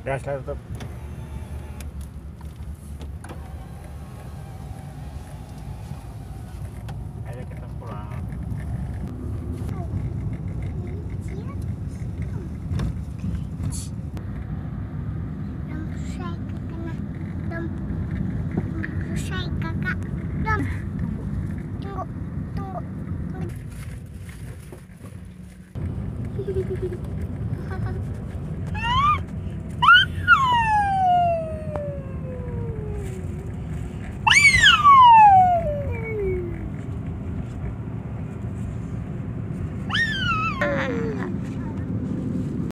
gas lah tutup. Ayo kita pulang.